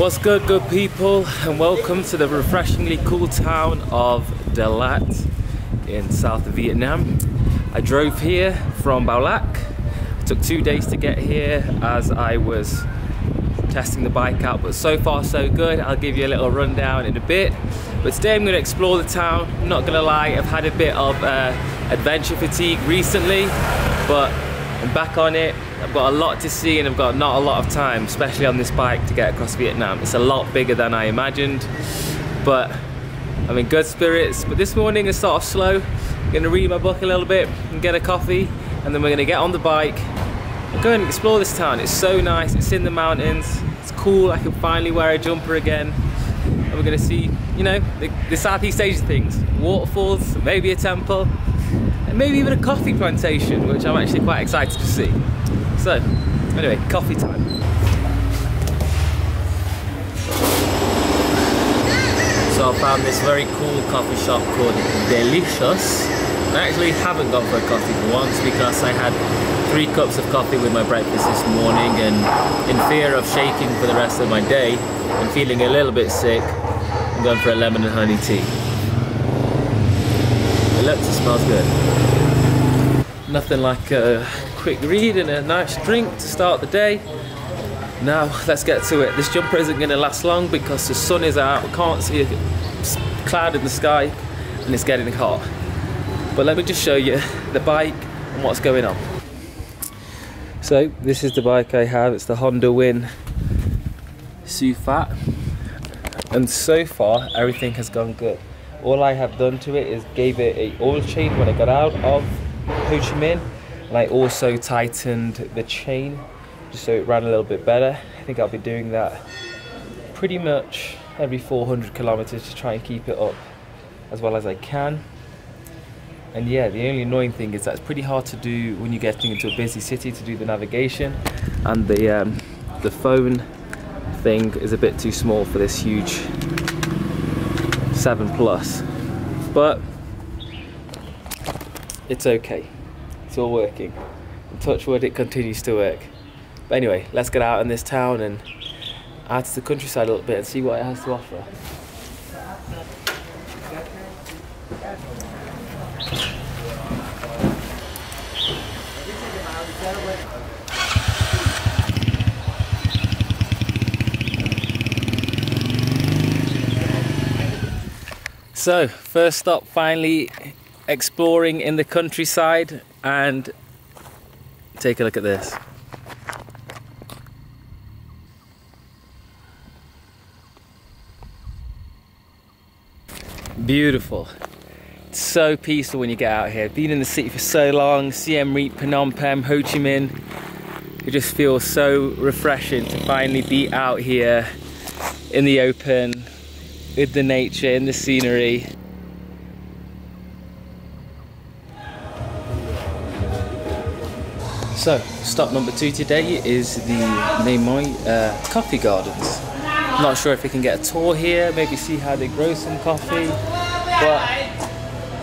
What's good, good people, and welcome to the refreshingly cool town of Dalat in south Vietnam. I drove here from Bảo Lộc. It took two days to get here as I was testing the bike out, but so far so good. I'll give you a little rundown in a bit. But today I'm going to explore the town. I'm not going to lie, I've had a bit of uh, adventure fatigue recently, but I'm back on it. I've got a lot to see and I've got not a lot of time, especially on this bike to get across Vietnam. It's a lot bigger than I imagined, but I'm in good spirits. But this morning is sort of slow. I'm gonna read my book a little bit and get a coffee, and then we're gonna get on the bike and go and explore this town. It's so nice, it's in the mountains, it's cool, I can finally wear a jumper again. And we're gonna see, you know, the, the Southeast Asian things. Waterfalls, maybe a temple, and maybe even a coffee plantation, which I'm actually quite excited to see. So, anyway, coffee time. So I found this very cool coffee shop called Delicious. I actually haven't gone for a coffee for once because I had three cups of coffee with my breakfast this morning and in fear of shaking for the rest of my day and feeling a little bit sick, I'm going for a lemon and honey tea. It looks and smells good. Nothing like a quick read and a nice drink to start the day. Now let's get to it. This jumper isn't going to last long because the sun is out, we can't see a cloud in the sky and it's getting hot. But let me just show you the bike and what's going on. So this is the bike I have, it's the Honda Win Sufat and so far everything has gone good. All I have done to it is gave it a oil change when I got out of Ho Chi Minh and I also tightened the chain just so it ran a little bit better. I think I'll be doing that pretty much every 400 kilometers to try and keep it up as well as I can. And yeah, the only annoying thing is that it's pretty hard to do when you're getting into a busy city to do the navigation and the, um, the phone thing is a bit too small for this huge 7 Plus. But it's okay. It's all working. And touch wood, it continues to work. But anyway, let's get out in this town and out to the countryside a little bit and see what it has to offer. So, first stop finally exploring in the countryside and take a look at this. Beautiful. It's so peaceful when you get out here. Been in the city for so long, Siem Reap, Phnom Penh, Ho Chi Minh. It just feels so refreshing to finally be out here in the open, with the nature, in the scenery. So, stop number two today is the Nay Moi uh, Coffee Gardens. Not sure if we can get a tour here, maybe see how they grow some coffee, but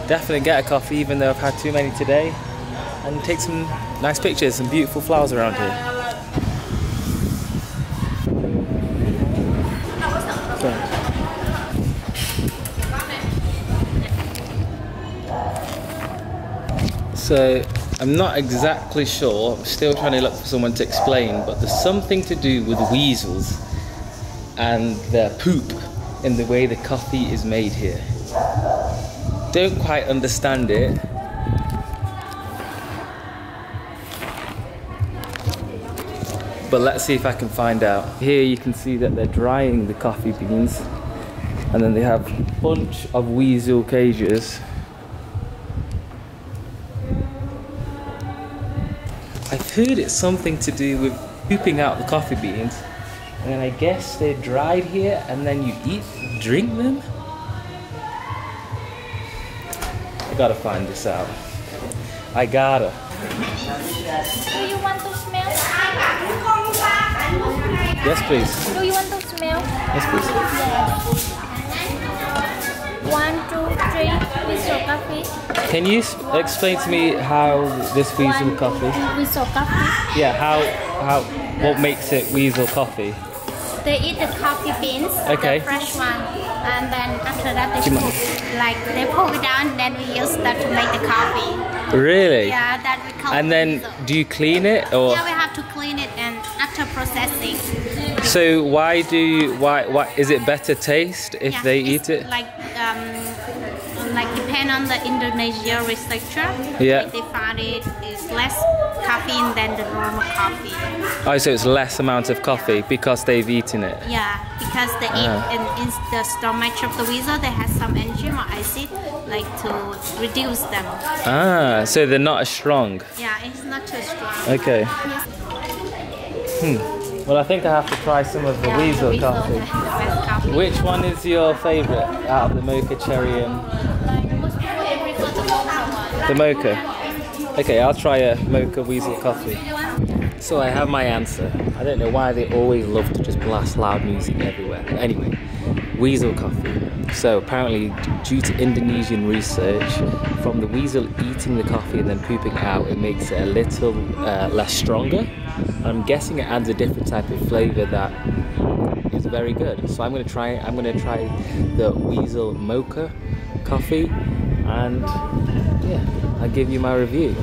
definitely get a coffee even though I've had too many today and take some nice pictures, some beautiful flowers around here. So I'm not exactly sure, I'm still trying to look for someone to explain, but there's something to do with weasels and their poop in the way the coffee is made here. Don't quite understand it. But let's see if I can find out. Here you can see that they're drying the coffee beans and then they have a bunch of weasel cages heard it's something to do with pooping out the coffee beans. And then I guess they're dried here and then you eat, drink them? I gotta find this out. I gotta. Do you want to smell? Yes, please. Do you want to smell? Yes, please. Yes. One, two, three. Weasel coffee. Can you explain to me how this weasel coffee? Weasel coffee. Yeah, how how what makes it weasel coffee? They eat the coffee beans, Okay. the fresh one, and then after that they Do like they pull it down. Then we use that to make the coffee. Really? Yeah, that we call. And then weasel. do you clean it or? yeah, we have to clean it and after processing. So why do you, why why is it better taste if Yeah, they eat it? Like um, like depend on the Indonesia researcher. Yeah. They found it is less caffeine than the normal coffee. Oh, so it's less amount of coffee because they've eaten it. Yeah, because they eat Ah. in, in the stomach of the weasel, they have some enzyme or acid like to reduce them. Ah, so they're not as strong. Yeah, it's not too strong. Okay. Well, I think I have to try some of the Yeah, weasel weasel coffee. coffee. Which one is your favorite out of the mocha cherry and Like, most people they prefer the mocha one. the mocha? Okay, I'll try a mocha weasel coffee. So I have my answer. I don't know why they always love to just blast loud music everywhere. But anyway, weasel coffee. So apparently, due to Indonesian research, from the weasel eating the coffee and then pooping out, it makes it a little uh, less stronger. I'm guessing it adds a different type of flavour that is very good. So I'm gonna try. I'm gonna try the weasel mocha coffee, and yeah, I'll give you my review.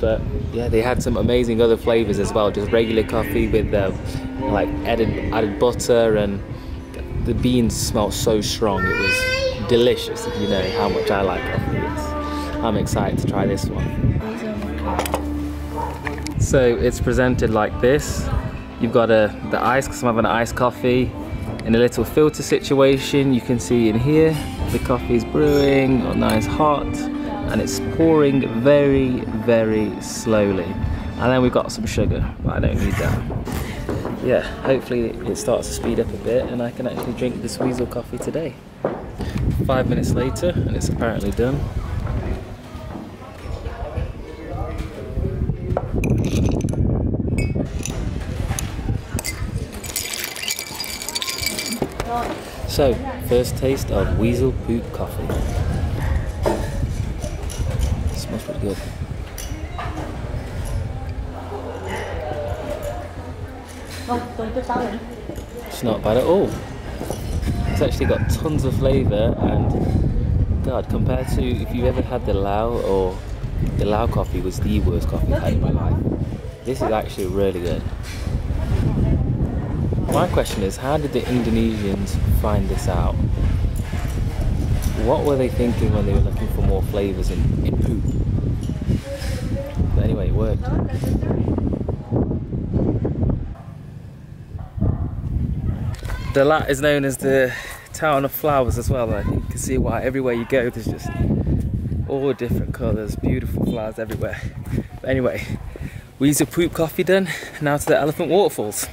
But yeah, they had some amazing other flavors as well. Just regular coffee with uh, like added added butter and the beans smelled so strong. It was delicious. If you know how much I like coffee, it's, I'm excited to try this one. So it's presented like this. You've got a the ice because I'm having an iced coffee in a little filter situation. You can see in here the coffee is brewing, oh, nice hot, and it's pouring very, very slowly. And then we've got some sugar, but I don't need that. Yeah, hopefully it starts to speed up a bit and I can actually drink this weasel coffee today. Five minutes later, and it's apparently done. So, first taste of weasel poop coffee. smells pretty good. It's not bad at all. It's actually got tons of flavour and God, compared to if you've ever had the Lao or the Lao coffee was the worst coffee I've had in my life. This is actually really good. My question is, how did the Indonesians find this out? What were they thinking when they were looking for more flavours in, in poop? But anyway, it worked. Dalat is known as the town of flowers as well. I think you can see why everywhere you go there's just all different colours, beautiful flowers everywhere. But anyway, weasel poop coffee done. Now to the elephant waterfalls.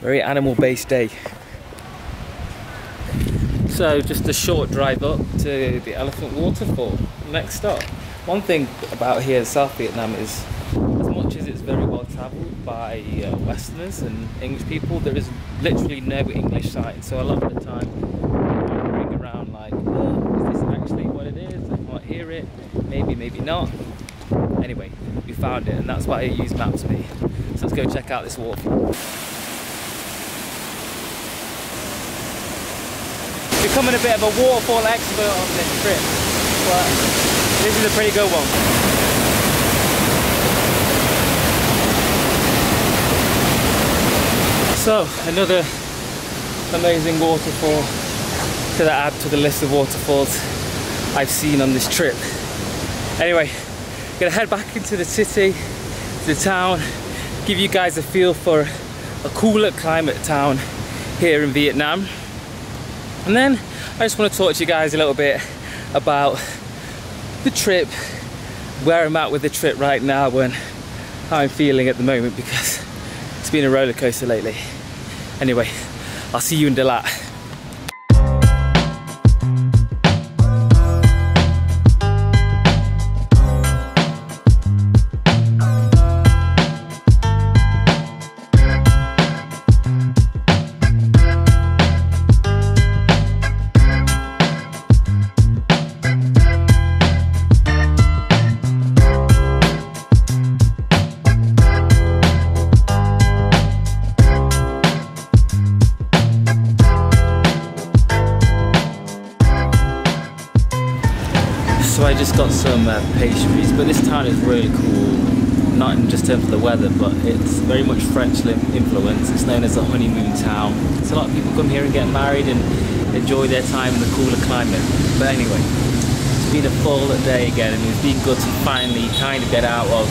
Very animal based day. So just a short drive up to the elephant waterfall. Next stop. One thing about here in South Vietnam is as much as it's very well travelled by uh, Westerners and English people, there is literally no English sign. So a lot of the time, I ring around like, oh, is this actually what it is? I can't hear it. Maybe, maybe not. Anyway, we found it, and that's why I use Maps.me. So let's go check out this waterfall. Becoming a bit of a waterfall expert on this trip, but this is a pretty good one. So another amazing waterfall to add to the list of waterfalls I've seen on this trip. Anyway, gonna head back into the city, the town, give you guys a feel for a cooler climate town here in Vietnam. And then I just want to talk to you guys a little bit about the trip, where I'm at with the trip right now and how I'm feeling at the moment because it's been a roller coaster lately. Anyway, I'll see you in Dalat. Weather, but it's very much French influence. It's known as a honeymoon town. So a lot of people come here and get married and enjoy their time in the cooler climate. But anyway, it's been a full day again, and it's been good to finally kind of get out of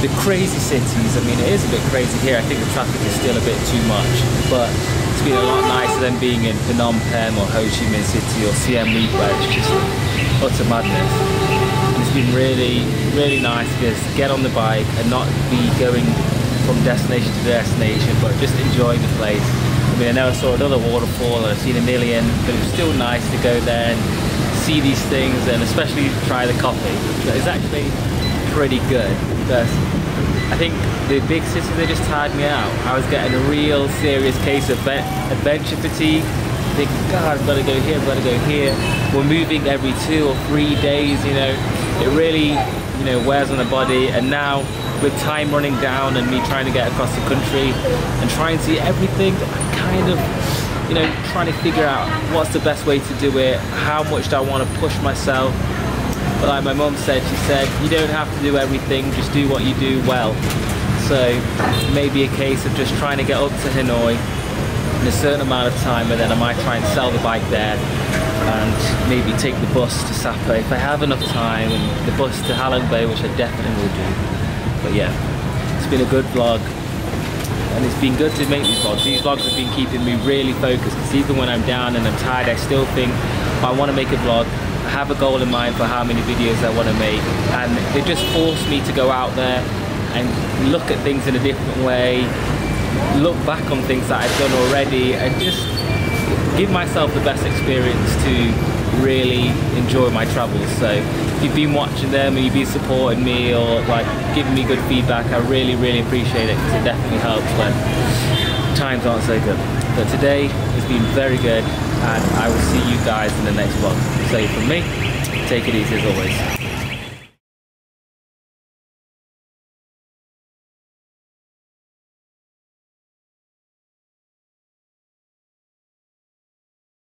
the crazy cities. I mean, it is a bit crazy here. I think the traffic is still a bit too much, but it's been a lot nicer than being in Phnom Penh or Ho Chi Minh City or Siem Reap, where it's just utter madness. Been really, really nice just get on the bike and not be going from destination to destination, but just enjoying the place. I mean, I I saw another waterfall I've seen a million, but it was still nice to go there and see these things and especially try the coffee. It's actually pretty good because I think the big cities they just tired me out. I was getting a real serious case of adventure fatigue thinking, God, I've got to go here, I've got to go here. We're moving every two or three days, you know. It really, you know, wears on the body. And now, with time running down and me trying to get across the country and trying to see everything, I'm kind of, you know, trying to figure out what's the best way to do it, how much do I want to push myself. But like my mum said, she said, you don't have to do everything, just do what you do well. So maybe a case of just trying to get up to Hanoi in a certain amount of time and then I might try and sell the bike there and maybe take the bus to Sapa. If I have enough time and the bus to Halong Bay which I definitely will do. But yeah it's been a good vlog. And it's been good to make these vlogs. These vlogs have been keeping me really focused. Because even when I'm down and I'm tired I still think I want to make a vlog. I have a goal in mind for how many videos I want to make. And it just forced me to go out there and look at things in a different way look back on things that I've done already and just give myself the best experience to really enjoy my travels. So if you've been watching them and you've been supporting me or like giving me good feedback, I really, really appreciate it because it definitely helps when times aren't so good. But today has been very good and I will see you guys in the next vlog. So from me, take it easy as always.